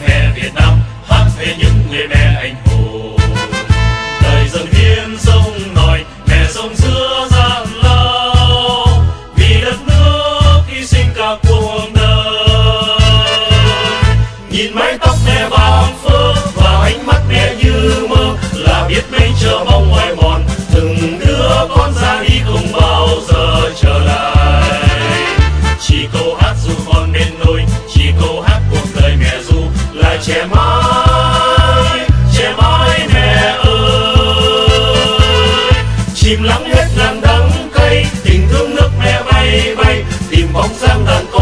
người mẹ Việt Nam, hát về những người mẹ anh hùng. Đời dâng hiến sông nổi mẹ sông xưa gian lao. Vì đất nước hy sinh cả cuộc đời. Nhìn mái tóc mẹ vàng phơ và ánh mắt mẹ như là trẻ mãi trẻ mãi mẹ ơi. Chìm lắng hết ngàn đắng cay, tình thương nước mẹ bay bay, tìm bóng dáng đàn con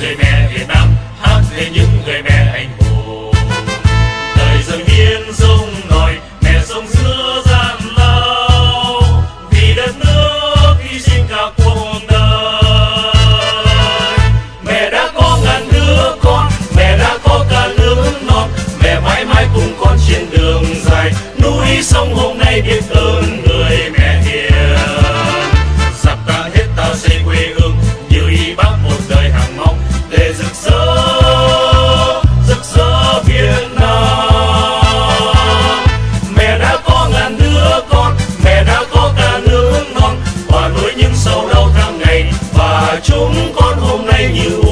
người mẹ Việt Nam hát về những người mẹ anh hùng đời dân biên sông nổi mẹ sông giữa gian lao. Vì đất nước hy sinh cả cuộc đời. Mẹ đã có ngàn đứa con, mẹ đã có cả lứa non. Mẹ mãi mãi cùng con trên đường dài, núi sông hôm nay biết ơn. chuyến sâu đau tháng ngày và chúng con hôm nay như